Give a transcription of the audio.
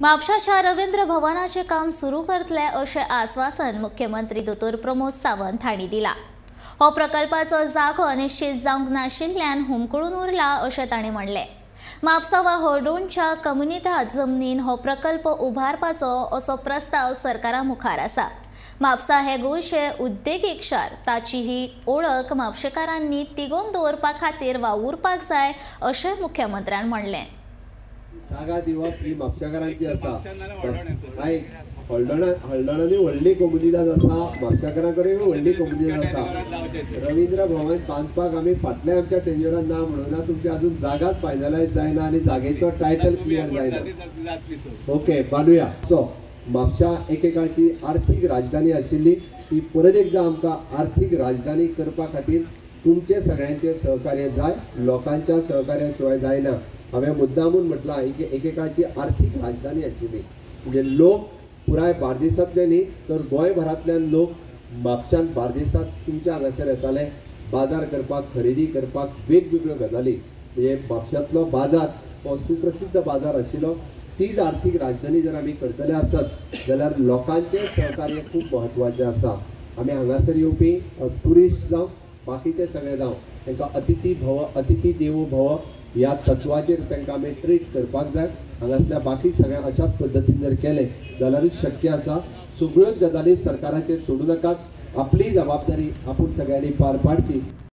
म्हापशाच्या रवींद्र भवनाचे काम सुरू करतले अशें आश्वासन मुख्यमंत्री दोतोर प्रमोद सावंत हांणी दिला. हो प्रकल्पाचो जागो निश्चित जावंक नाशिल्ल्यान हुमकळून उरला अशें ताणें म्हणलें. म्हापसा वा हळडोणच्या कम्युनिटात जमनीन हो प्रकल्प उबारपाचो असो प्रस्ताव सरकारा मुखार आसा. म्हापसा हे गोंयचे उद्देगीक शार ताची ही ओळख म्हापशेकारांनी तिगोवन दवरपा खातीर वावुरपाक जाय अशें मुख्यमंत्र्यान म्हणलें. जागा दिवप ही म्हापशाकारांची आसा आयक हळदणा हळदणांनी व्हडली कोमुनिदाद आसा म्हापशाकारां कडेन व्हडली कोमुनिदाद आसा रवींद्र भवन बांदपाक आमी फाटल्या आमच्या टेन्युरान ना म्हणून तुमची अजून जागाच फायनलायज जायना आनी जागेचो टायटल क्लियर जायना ओके बांदुया सो म्हापशा एकेकाळची आर्थीक राजधानी आशिल्ली ती परत एकदां आमकां आर्थीक राजधानी करपा खातीर तुमचे सगळ्यांचे सहकार्य जाय लोकांच्या सहकार्या शिवाय जायना. हांवें मुद्दामून म्हटलां ही एकेकाळची आर्थीक राजधानी आशिल्ली म्हणजे लोक पुराय बार्देसांतले न्ही तर गोंयभरांतल्यान लोक म्हापशान बार्देसांत तुमच्या हांगासर येताले बाजार करपाक खरेदी करपाक वेगवेगळ्यो गजाली. म्हणजे म्हापशांतलो बाजार हो सुप्रसिद्ध बाजार आशिल्लो. तीच आर्थीक राजधानी जर आमी करतले आसत जाल्यार लोकांचें सहकार्य खूब म्हत्वाचें आसा. आमी हांगासर येवपी ट्युरिस्ट जावं बाकीचे सगळे जावं. तांकां अतिथी भव अतिथी देवो भव ह्या तत्वाचेर तांकां आमी ट्रीट करपाक जाय. हांगासल्या बाकी सगळ्या अशाच पद्दतीन जर केलें जाल्यारूच शक्य आसा सगळ्योच गजाली सरकाराचेर सोडू नाकात. आपली जबाबदारी आपूण सगळ्यांनी पार पाडची.